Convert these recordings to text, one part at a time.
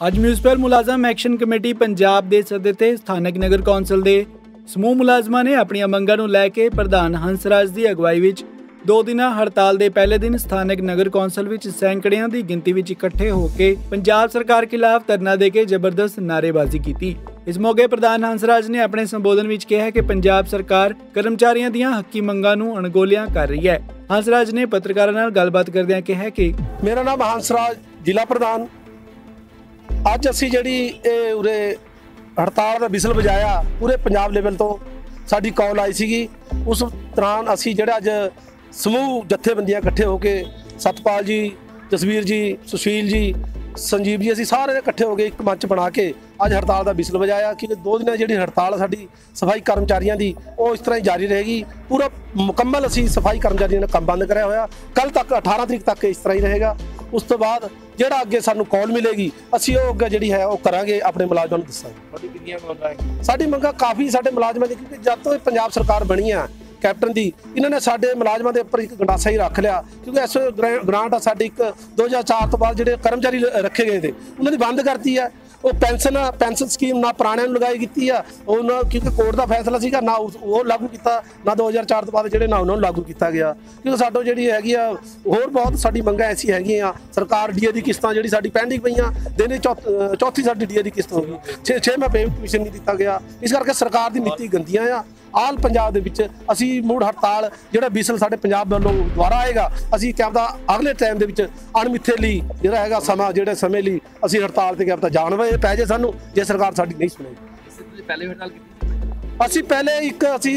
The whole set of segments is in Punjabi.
ਅੱਜ ਮਿਊਨਿਸਪਲ ਮੁਲਾਜ਼ਮ ਐਕਸ਼ਨ ਕਮੇਟੀ ਪੰਜਾਬ ਦੇ ਸੱਦੇ ਤੇ ਸਥਾਨਕ ਨਗਰ ਕੌਂਸਲ ਦੇ ਸਮੂਹ ਮੁਲਾਜ਼ਮਾਂ ਨੇ ਆਪਣੀਆਂ ਮੰਗਾਂ ਨੂੰ ਲੈ ਕੇ ਪ੍ਰਧਾਨ ਹੰਸਰਾਜ ਦੀ ਅਗਵਾਈ ਵਿੱਚ ਦੋ ਦਿਨਾਂ ਹੜਤਾਲ ਦੇ ਪਹਿਲੇ ਦਿਨ ਸਥਾਨਕ ਨਗਰ ਕੌਂਸਲ ਵਿੱਚ ਸੈਂਕੜਿਆਂ ਦੀ ਗਿਣਤੀ ਵਿੱਚ ਇਕੱਠੇ ਹੋ ਕੇ ਪੰਜਾਬ ਸਰਕਾਰ ਖਿਲਾਫ ਧਰਨਾ ਦੇ ਕੇ ਜ਼ਬਰਦਸਤ ਨਾਅਰੇਬਾਜ਼ੀ ਕੀਤੀ। ਇਸ ਮੌਕੇ ਪ੍ਰਧਾਨ ਹੰਸਰਾਜ ਨੇ ਆਪਣੇ ਸੰਬੋਧਨ ਵਿੱਚ ਕਿਹਾ ਕਿ ਪੰਜਾਬ ਸਰਕਾਰ ਕਰਮਚਾਰੀਆਂ ਦੀਆਂ ਹੱਕੀ ਮੰਗਾਂ ਨੂੰ ਅਣਗੌਲਿਆਂ ਕਰ ਰਹੀ ਹੈ। ਹੰਸਰਾਜ ਨੇ ਪੱਤਰਕਾਰਾਂ ਨਾਲ ਗੱਲਬਾਤ ਕਰਦਿਆਂ ਕਿਹਾ ਕਿ ਮੇਰਾ ਨਾਮ ਹੰਸਰਾਜ ਜ਼ਿਲ੍ਹਾ ਪ੍ਰਧਾਨ। ਅੱਜ ਅਸੀਂ ਜਿਹੜੀ ਇਹ ਉਰੇ ਹੜਤਾਲ ਦਾ ਵਿਸਲ ਵਜਾਇਆ, ਪੂਰੇ ਪੰਜਾਬ ਲੈਵਲ ਤੋਂ ਸਾਡੀ ਕਾਲ ਆਈ ਸੀਗੀ। ਉਸ ਦੌਰਾਨ ਅਸੀਂ ਜਿਹੜਾ ਅੱਜ ਸਮੂਹ ਜਥੇਬੰਦੀਆਂ ਇਕੱਠੇ ਹੋ ਕੇ, ਸਤਪਾਲ ਜੀ, ਜਸਵੀਰ ਜੀ, ਸੁਸ਼ੀਲ ਜੀ, ਸੰਜੀਵ ਜੀ, ਅਸੀਂ ਸਾਰੇ ਇਕੱਠੇ ਹੋ ਕੇ ਇੱਕ ਮੰਚ ਬਣਾ ਕੇ ਅੱਜ ਹੜਤਾਲ ਦਾ ਵਿਸਲ ਵਜਾਇਆ ਕਿ ਦੋ ਦਿਨਾਂ ਦੀ ਜਿਹੜੀ ਹੜਤਾਲ ਆ ਸਾਡੀ ਸਫ਼ਾਈ ਕਰਮਚਾਰੀਆਂ ਦੀ, ਉਹ ਇਸ ਤਰ੍ਹਾਂ ਹੀ ਜਾਰੀ ਰਹੇਗੀ। ਪੂਰਾ ਮੁਕੰਮਲ ਅਸੀਂ ਸਫ਼ਾਈ ਕਰਮਚਾਰੀਆਂ ਨੇ ਕੰਮ ਬੰਦ ਕਰਿਆ ਹੋਇਆ। ਕੱਲ ਤੱਕ 18 ਤਰੀਕ ਤੱਕ ਇਸ ਤਰ੍ਹਾਂ ਹੀ ਰਹੇਗਾ। ਉਸ ਤੋਂ ਬਾਅਦ ਜਿਹੜਾ ਅੱਗੇ ਸਾਨੂੰ ਕਾਲ ਮਿਲੇਗੀ ਅਸੀਂ ਉਹ ਅੱਗੇ ਜਿਹੜੀ ਹੈ ਉਹ ਕਰਾਂਗੇ ਆਪਣੇ ਮੁਲਾਜ਼ਮਾਂ ਨੂੰ ਦੱਸਾਂਗੇ। ਤੁਹਾਡੀ ਕਿੰਨੀਆਂ ਮੰਗਾਂ ਹੈ ਸਾਡੀ ਮੰਗਾਂ ਕਾਫੀ ਸਾਡੇ ਮੁਲਾਜ਼ਮਾਂ ਦੀ ਕਿਉਂਕਿ ਜਦ ਤੋਂ ਇਹ ਪੰਜਾਬ ਸਰਕਾਰ ਬਣੀ ਆ ਕੈਪਟਨ ਦੀ ਇਹਨਾਂ ਨੇ ਸਾਡੇ ਮੁਲਾਜ਼ਮਾਂ ਦੇ ਉੱਪਰ ਇੱਕ ਗੰਡਾਸਾ ਹੀ ਰੱਖ ਲਿਆ। ਕਿਉਂਕਿ ਗ੍ਰਾਂ- ਗ੍ਰਾਂਟ ਆ ਸਾਡੀ ਇੱਕ 2004 ਤੋਂ ਬਾਅਦ ਜਿਹੜੇ ਕਰਮਚਾਰੀ ਰੱਖੇ ਗਏ ਤੇ ਉਹਨਾਂ ਦੀ ਬੰਦ ਕਰਤੀ ਆ। ਉਹ ਪੈਨਸ਼ਨ ਪੈਨਸ਼ਨ ਸਕੀਮ ਨਾ ਪੁਰਾਣਿਆਂ ਨੂੰ ਲਗਾਈ ਕੀਤੀ ਆ, ਉਹ ਨਾ ਕਿਉਂਕਿ ਕੋਰਟ ਦਾ ਫੈਸਲਾ ਸੀਗਾ, ਨਾ ਉਸ- ਉਹ ਲਾਗੂ ਕੀਤਾ, ਨਾ 2004 ਤੋਂ ਬਾਅਦ ਜਿਹੜੇ ਨਾ ਉਹਨਾਂ ਨੂੰ ਲਾਗੂ ਕੀਤਾ ਗਿਆ। ਕਿਉਂਕਿ ਸਾਡੋ ਜਿਹੜੀ ਹੈਗੀ ਆ, ਹੋਰ ਬਹੁਤ ਸਾਡੀ ਮੰਗਾਂ ਐਸੀ ਹੈਗੀਆਂ ਆ, ਸਰਕਾਰ ਡੀਏ ਦੀ ਕਿਸ਼ਤਾਂ ਜਿਹੜੀ ਸਾਡੀ ਪੈਂਡਿੰਗ ਪਈਆਂ, ਦਿਨੇ ਚੌਥ- ਅਹ ਚੌਥੀ ਸਾਡੀ ਡੀਏ ਦੀ ਕਿਸ਼ਤ ਹੋ ਗਈ। 6 ਮੈਂ ਪੇਮੈਂਟ ਕਮਿਸ਼ਨ ਨਹੀਂ ਦਿੱਤਾ ਗਿਆ। ਇਸ ਕਰਕੇ ਸਰਕਾਰ ਦੀ ਨੀਤੀ ਗੰਦੀਆਂ ਆ। ਆਲ ਪੰਜਾਬ ਦੇ ਵਿੱਚ ਅਸੀਂ ਮੂੜ ਹੜਤਾਲ ਜਿਹੜਾ ਵਿਸਲ ਸਾਡੇ ਪੰਜਾਬ ਵੱਲੋਂ ਦੁਆਰਾ ਆਏਗਾ, ਅਸੀਂ ਕਿਹਾ ਤਾਂ ਅਗਲੇ ਟਾਈਮ ਦੇ ਵਿੱਚ ਅਣਮਿੱਥੇ ਲਈ ਜਿਹੜਾ ਹੈਗਾ ਸਮਾਂ, ਜਿਹੜੇ ਸਮੇਂ ਲਈ ਅਸੀਂ ਹੜਤਾਲ ਤੇ ਕਿਹਾ ਤਾਂ ਜਾਣ ਵੇ ਪੈ ਜੇ ਸਾਨੂੰ, ਜੇ ਸਰਕਾਰ ਸਾਡੀ ਨਹੀਂ ਸੁਣੇਗੀ। ਪਹਿਲੇ ਹੜਤਾਲ ਕੀਤੀ ਅਸੀਂ ਪਹਿਲੇ ਇੱਕ ਅਸੀਂ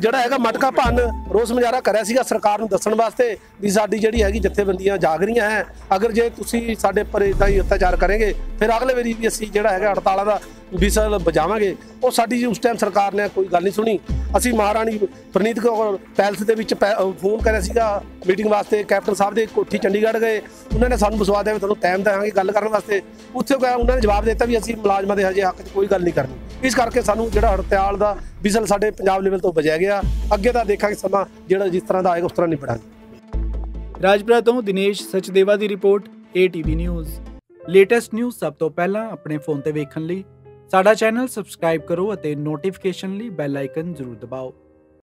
ਜਿਹੜਾ ਹੈਗਾ ਮਟਕਾ ਭੰਨ ਰੋਸ ਮੁਜ਼ਾਹਰਾ ਕਰਿਆ ਸੀਗਾ ਸਰਕਾਰ ਨੂੰ ਦੱਸਣ ਵਾਸਤੇ ਵੀ ਸਾਡੀ ਜਿਹੜੀ ਹੈਗੀ ਜਥੇਬੰਦੀਆਂ ਜਾਗ ਰਹੀਆਂ ਹੈ। ਅਗਰ ਜੇ ਤੁਸੀਂ ਸਾਡੇ ਪਰ ਇਦਾਂ ਹੀ ਅਤਿਆਚਾਰ ਕਰੋਗੇ, ਫਿਰ ਅਗਲੇ ਵਾਰੀ ਵੀ ਅਸੀਂ ਜਿਹੜਾ ਹੈਗਾ ਹੜਤਾਲਾਂ ਦਾ ਵਿਸਲ ਵਜਾਵਾਂਗੇ ਉਹ ਸਾਡੀ ਜੀ ਉਸ ਟਾਈਮ ਸਰਕਾਰ ਨੇ ਕੋਈ ਗੱਲ ਨਹੀਂ ਸੁਣੀ। ਅਸੀਂ ਮਹਾਰਾਣੀ ਪ੍ਰਨੀਤ ਕੌਰ ਪੈਲਸ ਦੇ ਵਿੱਚ ਪੈ- ਫੋਨ ਕਰਿਆ ਸੀਗਾ ਮੀਟਿੰਗ ਵਾਸਤੇ। ਕੈਪਟਨ ਸਾਹਿਬ ਦੇ ਕੋਠੀ ਚੰਡੀਗੜ੍ਹ ਗਏ। ਉਹਨਾਂ ਨੇ ਸਾਨੂੰ ਵਿਸ਼ਵਾਸ ਦਿਆ ਵੀ ਤੁਹਾਨੂੰ ਟਾਈਮ ਦੇਵਾਂਗੇ ਗੱਲ ਕਰਨ ਵਾਸਤੇ। ਉੱਥੇ ਗਿਆ ਉਹਨਾਂ ਨੇ ਜਵਾਬ ਦਿੱਤਾ ਵੀ ਅਸੀਂ ਮੁਲਾਜ਼ਮਾਂ ਦੇ ਹਜੇ ਹੱਕ 'ਚ ਕੋਈ ਗੱਲ ਨਹੀਂ ਕਰਨੀ। ਇਸ ਕਰਕੇ ਸਾਨੂੰ ਜਿਹੜਾ ਹੜਤਾਲ ਦਾ ਵਿਸਲ ਸਾਡੇ ਪੰਜਾਬ ਲੈਵਲ ਤੋਂ ਵਜਾਇਆ ਗਿਆ। ਅੱਗੇ ਦਾ ਦੇਖਾਂਗੇ ਸਮਾਂ ਜਿਹੜਾ ਜਿਸ ਤਰ੍ਹਾਂ ਦਾ ਆਏਗਾ, ਉਸ ਤਰ੍ਹਾਂ ਨਿਪੜਾਂਗੇ ਰਾਜਪੁਰਾ ਤੋਂ ਦਿਨੇਸ਼ ਸਚਦੇਵਾ ਦੀ report ATV news latest news ਸਭ ਤੋਂ ਪਹਿਲਾਂ ਆਪਣੇ ਫੋਨ ਤੇ ਵੇਖਣ ਲਈ। ਸਾਡਾ ਚੈਨਲ ਸਬਸਕ੍ਰਾਈਬ ਕਰੋ ਅਤੇ ਨੋਟੀਫਿਕੇਸ਼ਨ ਲਈ ਬੈਲ ਆਈਕਨ ਜ਼ਰੂਰ ਦਬਾਓ।